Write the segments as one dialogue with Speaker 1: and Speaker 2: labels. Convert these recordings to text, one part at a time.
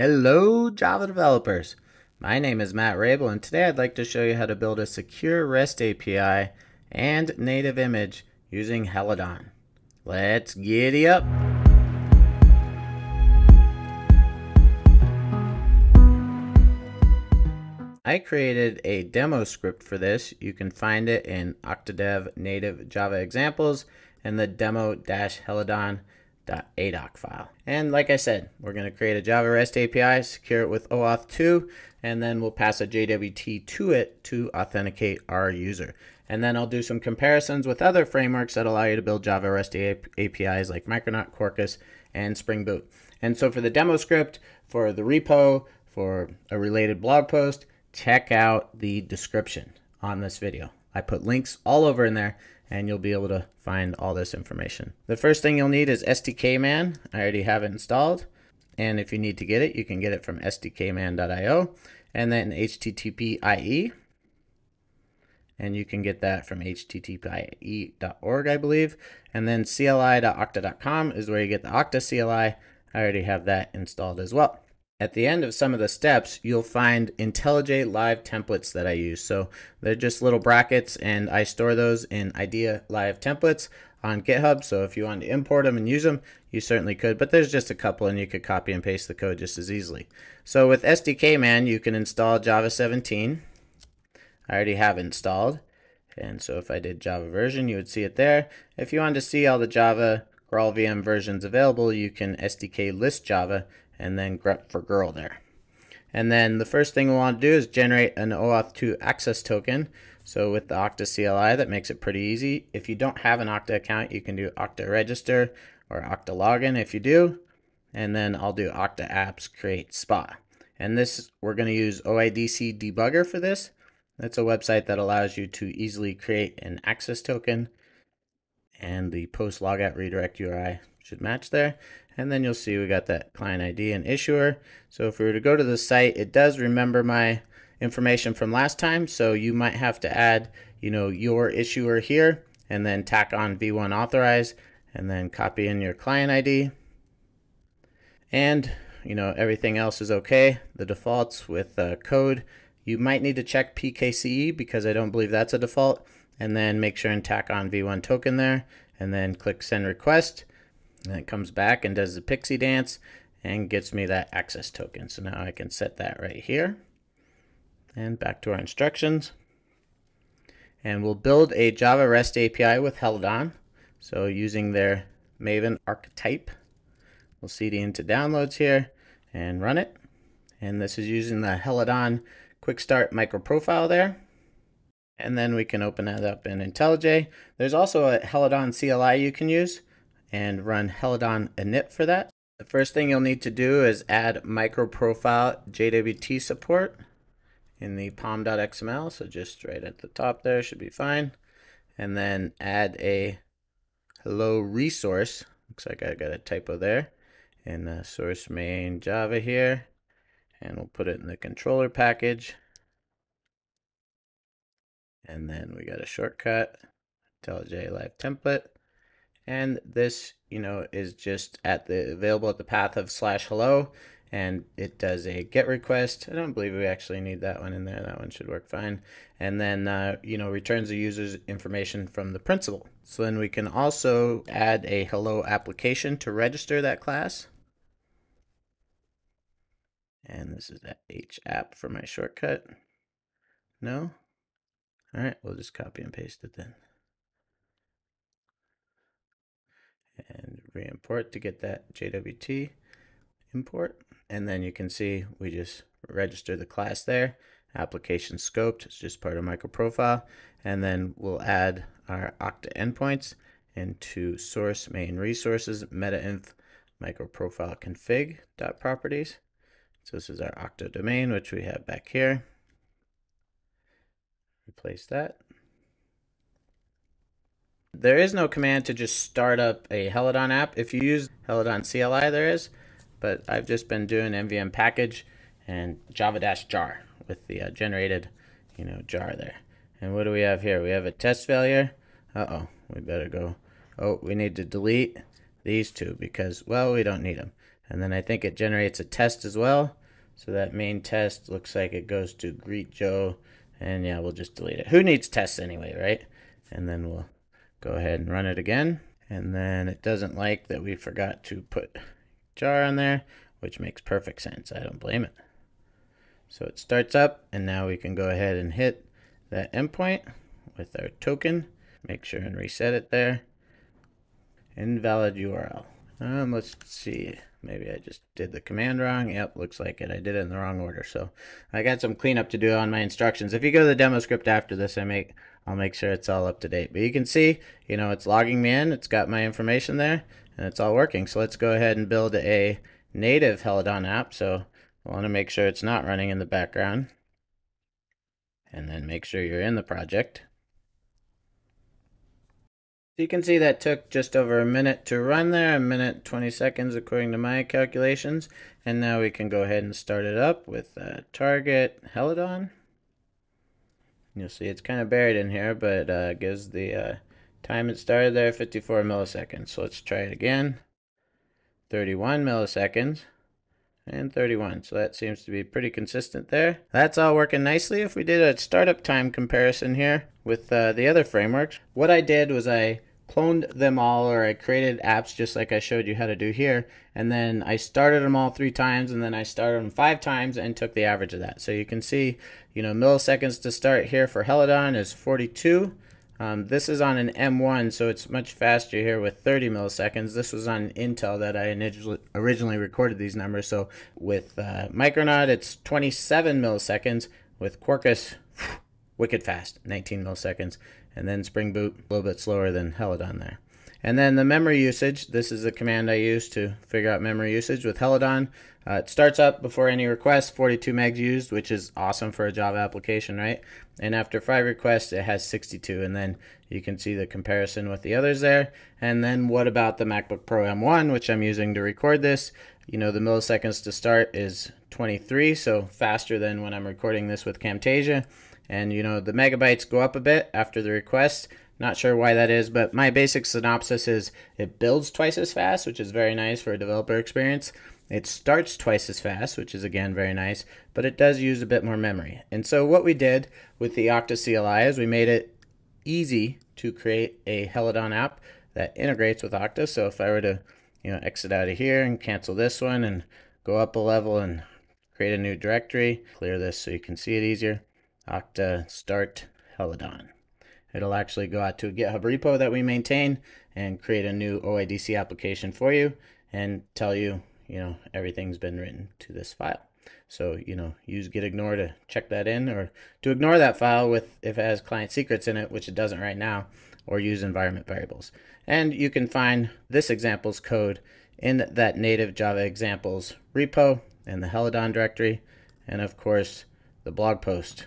Speaker 1: Hello, Java developers. My name is Matt Raible and today I'd like to show you how to build a secure REST API and native image using Helidon. Let's giddy up. I created a demo script for this. You can find it in Oktadev native Java examples and the demo-helidon .adoc file. And like I said, we're going to create a Java REST API, secure it with OAuth 2, and then we'll pass a JWT to it to authenticate our user. And then I'll do some comparisons with other frameworks that allow you to build Java REST APIs like Micronaut, Quarkus, and Spring Boot. And so for the demo script, for the repo, for a related blog post, check out the description on this video. I put links all over in there and you'll be able to find all this information. The first thing you'll need is SDKman. I already have it installed. And if you need to get it, you can get it from sdkman.io and then HTTPie. And you can get that from httpie.org, I believe. And then cli.okta.com is where you get the Okta CLI. I already have that installed as well. At the end of some of the steps, you'll find IntelliJ Live templates that I use. So they're just little brackets, and I store those in IDEA Live templates on GitHub. So if you want to import them and use them, you certainly could. But there's just a couple, and you could copy and paste the code just as easily. So with SDK Man, you can install Java 17. I already have installed. And so if I did Java version, you would see it there. If you want to see all the Java GraalVM versions available, you can SDK list Java and then grep for Graal there. And then the first thing we want to do is generate an OAuth 2 access token. So with the Okta CLI, that makes it pretty easy. If you don't have an Okta account, you can do Okta register or Okta login if you do. And then I'll do Okta apps create SPA. And this, we're going to use OIDC debugger for this. That's a website that allows you to easily create an access token and the post logout redirect URI should match there. And then you'll see we got that client ID and issuer. So if we were to go to the site, it does remember my information from last time. So you might have to add, you know, your issuer here and then tack on V1 authorize and then copy in your client ID. And, you know, everything else is okay. The defaults with uh, code, you might need to check PKCE because I don't believe that's a default. And then make sure and tack on V1 token there and then click send request. And it comes back and does the pixie dance and gets me that access token. So now I can set that right here. And back to our instructions. And we'll build a Java REST API with Helidon. So using their Maven archetype, we'll cd into downloads here and run it. And this is using the Helidon Quick Start micro profile there. And then we can open that up in IntelliJ. There's also a Helidon CLI you can use and run Helidon init for that. The first thing you'll need to do is add microprofile JWT support in the pom.xml. So just right at the top there should be fine. And then add a hello resource. Looks like I got a typo there in the source main Java here. And we'll put it in the controller package. And then we got a shortcut, IntelliJ Live template. And this, you know, is just at the available at the path of slash hello. And it does a get request. I don't believe we actually need that one in there. That one should work fine. And then, uh, you know, returns the user's information from the principal. So then we can also add a hello application to register that class. And this is that H app for my shortcut. No? All right, we'll just copy and paste it then. And re-import to get that JWT import. And then you can see we just register the class there. Application scoped, it's just part of microprofile. And then we'll add our Okta endpoints into source main resources metainf microprofile config dot properties. So this is our Okta domain, which we have back here. Replace that. There is no command to just start up a Helidon app. If you use Helidon CLI, there is, but I've just been doing NVM package and java-jar with the uh, generated, you know, jar there. And what do we have here? We have a test failure. Uh-oh, we better go. Oh, we need to delete these two because, well, we don't need them. And then I think it generates a test as well. So that main test looks like it goes to greet Joe. And yeah, we'll just delete it. Who needs tests anyway, right? And then we'll go ahead and run it again. And then it doesn't like that we forgot to put jar on there, which makes perfect sense. I don't blame it. So it starts up and now we can go ahead and hit that endpoint with our token. Make sure and reset it there. Invalid URL. Um, let's see. Maybe I just did the command wrong. Yep, looks like it. I did it in the wrong order. So I got some cleanup to do on my instructions. If you go to the demo script after this, I make I'll make sure it's all up to date. But you can see, you know, it's logging me in. It's got my information there, and it's all working. So let's go ahead and build a native Helidon app. So I want to make sure it's not running in the background. And then make sure you're in the project. So you can see that took just over a minute to run there, a minute 20 seconds according to my calculations. And now we can go ahead and start it up with uh, target Helidon. You'll see it's kind of buried in here, but uh, gives the uh, time it started there, 54 milliseconds. So let's try it again. 31 milliseconds and 31. So that seems to be pretty consistent there. That's all working nicely. If we did a startup time comparison here with uh, the other frameworks, what I did was I cloned them all or I created apps just like I showed you how to do here and then I started them all three times and then I started them five times and took the average of that. So you can see you know milliseconds to start here for Helidon is 42 um, this is on an M1 so it's much faster here with 30 milliseconds. This was on Intel that I originally recorded these numbers. So with uh, Micronaut it's 27 milliseconds. With Quarkus wicked fast 19 milliseconds and then Spring Boot a little bit slower than Helidon there. And then the memory usage, this is the command I use to figure out memory usage with Helidon. Uh, it starts up before any request, 42 megs used, which is awesome for a Java application, right? And after five requests, it has 62. And then you can see the comparison with the others there. And then what about the MacBook Pro M1, which I'm using to record this? You know, the milliseconds to start is 23, so faster than when I'm recording this with Camtasia. And you know, the megabytes go up a bit after the request. Not sure why that is, but my basic synopsis is it builds twice as fast, which is very nice for a developer experience. It starts twice as fast, which is again very nice, but it does use a bit more memory. And so what we did with the Okta CLI is we made it easy to create a Helidon app that integrates with Okta. So if I were to, you know, exit out of here and cancel this one and go up a level and create a new directory, clear this so you can see it easier. Okta start Helidon. It'll actually go out to a GitHub repo that we maintain and create a new OIDC application for you and tell you, you know, everything's been written to this file. So, you know, use gitignore to check that in or to ignore that file with if it has client secrets in it, which it doesn't right now, or use environment variables. And you can find this example's code in that native Java examples repo and the Helidon directory, and of course, the blog post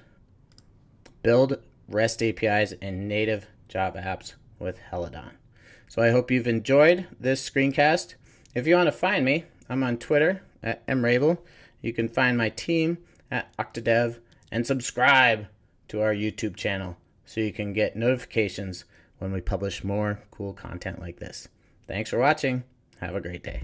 Speaker 1: build REST APIs and native Java apps with Helidon. So I hope you've enjoyed this screencast. If you want to find me, I'm on Twitter at mraible. You can find my team at Oktadev and subscribe to our YouTube channel so you can get notifications when we publish more cool content like this. Thanks for watching. Have a great day.